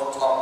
don't talk